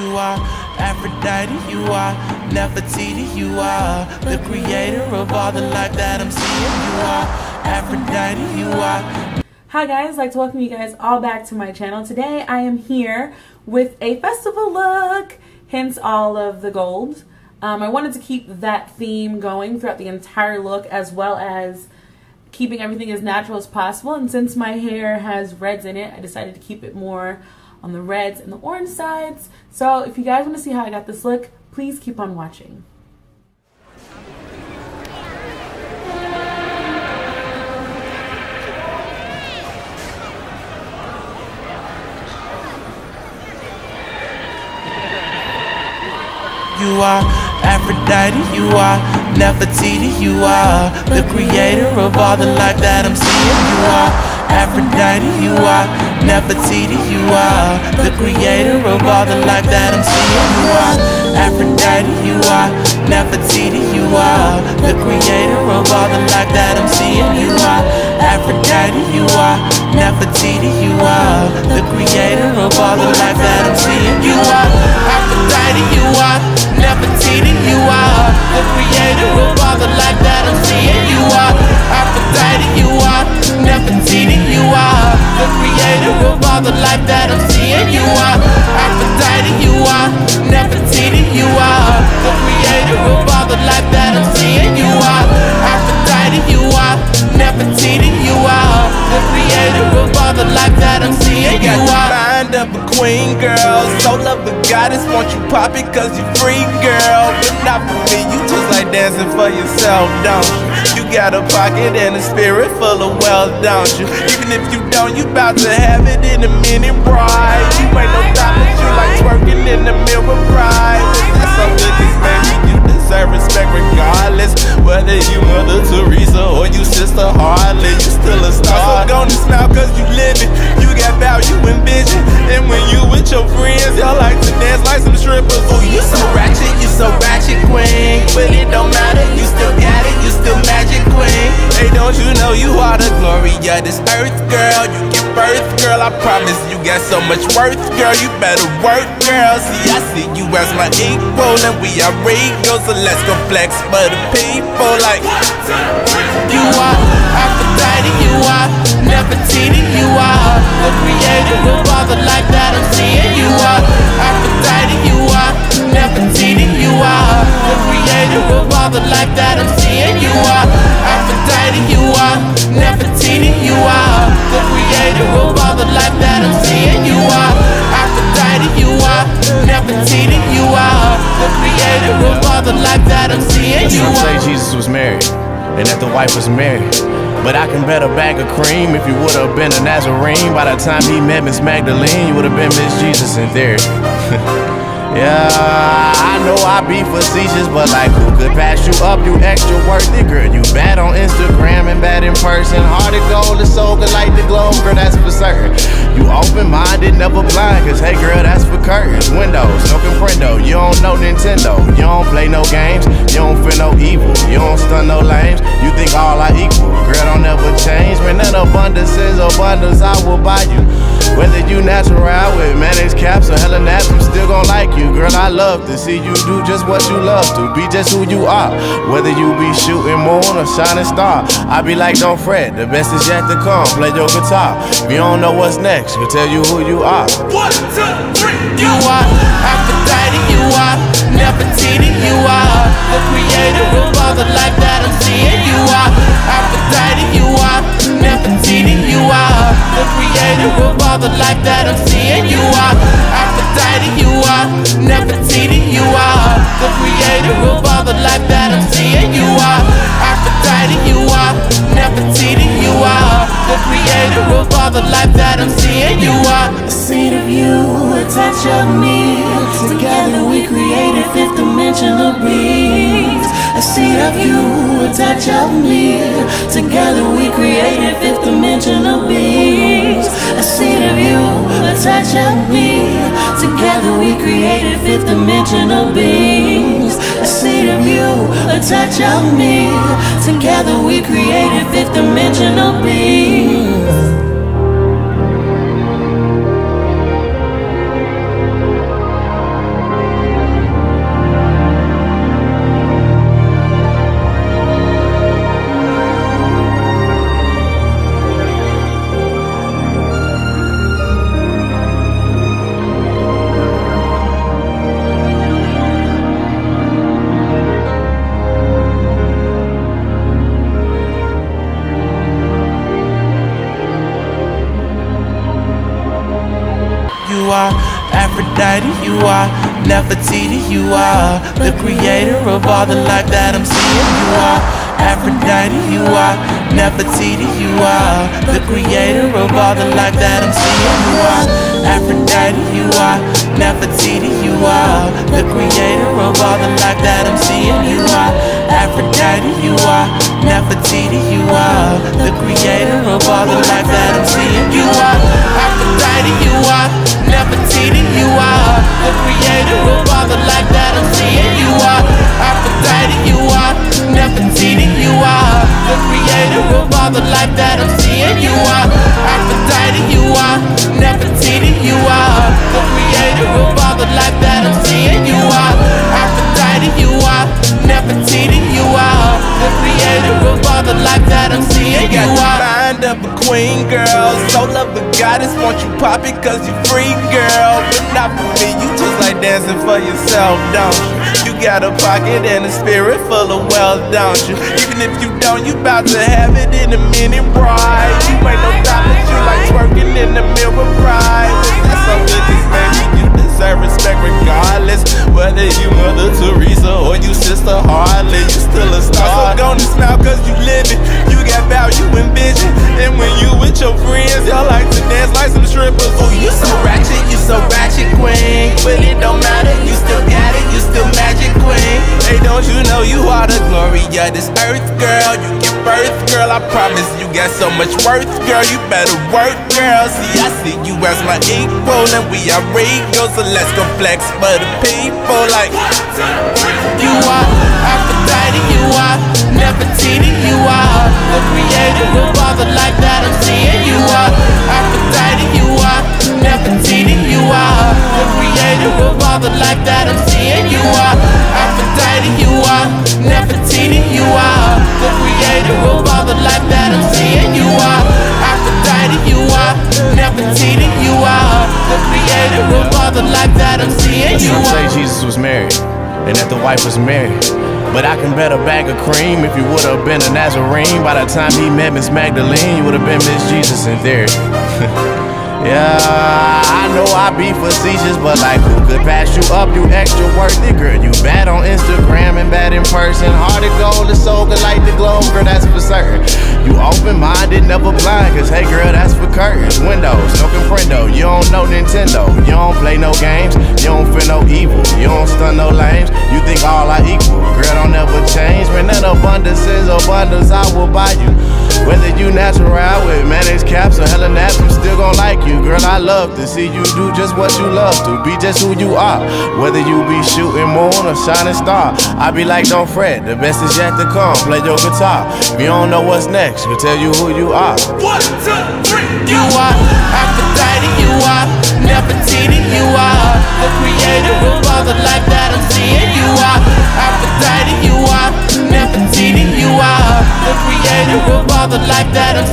You are Aphrodite, you are Nefertiti, you are the creator of all the life that I'm seeing. You are Aphrodite, you are. Hi guys, I'd like to welcome you guys all back to my channel. Today I am here with a festival look, hence all of the gold. Um, I wanted to keep that theme going throughout the entire look as well as keeping everything as natural as possible. And since my hair has reds in it, I decided to keep it more on the reds and the orange sides. So if you guys want to see how I got this look, please keep on watching. You are Aphrodite, you are Nefertiti, you are the creator of all the life that I'm seeing. You are Aphrodite, you are Nefertiti, you are the creator of all the life that I'm seeing. You are Aphrodite, you are Nefertiti, you are the creator of all the life that I'm seeing. You are Aphrodite, you are Nefertiti, you are the creator of all the life that I'm seeing. You are Aphrodite, you are Nefertiti, you are the creator of all the life that I'm seeing. You are Aphrodite, you are Nefertiti, you are the creator of all the life that I'm seeing. You are Aphrodite, you are Nefertiti, you are the creator of all the life that I'm seeing. You are Aphrodite, you are Nefertiti, you are the creator of all the life that I'm seeing. You are of a queen girl, soul of a goddess. Want you pop it cause you free girl, but not for me. You just like dancing for yourself, don't you? You got a pocket and a spirit full of wealth, don't you? Even if you don't, you bout to have it in a minute, right? You ain't no that you like twerking in the of this earth, girl? You give birth, girl. I promise you got so much worth, girl. You better work, girl. See, I see you as my equal, and we are equals. So let's go flex for the people, like you are Aphrodite, you are Nefertiti, you are the creator of all the life that I'm seeing. You are Aphrodite, you are Nefertiti, you are the creator of all the life that I'm seeing. You are that I'm seeing. You Some say. Jesus was married, and that the wife was married. But I can bet a bag of cream if you would have been a Nazarene. By the time he met Miss Magdalene, you would have been Miss Jesus in theory. yeah, I know I be facetious, but like who could pass you up? You extra worthy, girl. You bad on Instagram and bad in person. Hard to go, the soul can light the globe, girl. That's for certain. You open minded, never blind, cause hey, girl, that's for curtains. Windows, no comprendo. You don't know Nintendo. You don't play no games. You don't feel no evil. You don't stun no lames. You think all are equal. Girl, don't ever change. Man, that abundance is abundance. I will buy you. Whether you natural with mayonnaise caps love to see you do just what you love to. Be just who you are. Whether you be shooting moon or shining star. I be like, don't fret. The best is yet to come. Play your guitar. If you don't know what's next, we'll tell you who you are. One, two, three. You are Aphrodite, you are Nefertiti, you are the creator of all the life that I'm seeing. You are Aphrodite, you are Nefertiti, you are the creator of all the life that I'm seeing. You are creator of all the life that I'm seeing. You are Aphrodite, you are Nefertiti, you are the creator of all the life that I'm seeing. You are A seed of you, a touch of me. Together we created fifth dimensional beings. A seed of you, a touch of me. Together we created fifth dimensional beings. A seed of you, a touch of me. Together we created fifth dimensional beings. A seed of you, a touch of me. Together we created fifth dimensional beings. Aphrodite, you are Nefertiti, you are the creator of all the life that I'm seeing. You are Aphrodite, you are Nefertiti, you are the creator of all the life that I'm seeing. You are Aphrodite, you are Nefertiti, you are the creator of all the life that I'm seeing. You are Aphrodite, you are Nefertiti, you are the creator of all the life that I'm seeing. You are Aphrodite, you are Nefertiti, you are the creator of all the life that I'm seeing. You are Aphrodite, you are Nefertiti, you are the creator of all the life that I'm seeing. You are Aphrodite, you are Nefertiti, queen, girl. Soul of a goddess, want you pop it cause you free, girl. But not for me, you just like dancing for yourself, don't you? You got a pocket and a spirit full of wealth, don't you? Even if you don't, you bout to have it in a minute, right? You ain't no that you like twerking in the mirror, right? That's so good, this baby, you deserve respect regardless. Whether you Mother Teresa or you Sister Harley, you still a star. So gonna smile cause you living. You got value with your friends, y'all like to dance like some strippers. Oh, you so ratchet, you so ratchet, queen. But it don't matter, you still got it, you still magic, queen. Hey, don't you know you are the glory of this earth, girl? You give birth, girl. I promise you got so much worth, girl. You better work, girl. See, I see you as my equal, and we are equals. So let's go flex for the people, like You are Aphrodite, you are Nefertiti, you are the creator of all the life that I'm seeing. You are Aphrodite, you are Nefertiti, you are the creator of all the life that I'm seeing. You are Aphrodite, you are Nefertiti, you are the creator of all the life that I'm seeing. You are Aphrodite, you are Nefertiti, you are the creator of all the life that I'm seeing. You say are Jesus was married and that the wife was married. But I can bet a bag of cream if you would have been a Nazarene. By the time he met Miss Magdalene, you would have been Miss Jesus in theory. yeah, I know I be facetious, but like who could pass you up? You extra worthy, girl. You bad on Instagram and bad in person. Minded, never blind, cause hey, girl, that's for curtains. Windows, no comprendo. You don't know Nintendo. You don't play no games. You don't feel no evil. You don't stun no lames. You think all are equal. Girl, don't ever change. Man, that abundance is abundance. I will buy you. You natural with mayonnaise caps or hella naps, I'm still gon' like you. Girl, I love to see you do just what you love to. Be just who you are. Whether you be shooting moon or shining star. I be like, don't fret. The best is yet to come. Play your guitar. If you don't know what's next, we'll tell you who you are. One, two, three. You are Aphrodite, you are Nefertiti, you are the creator of all the life that I'm seeing. You are Aphrodite, you are Nefertiti, you are. The creator of all the life that I'm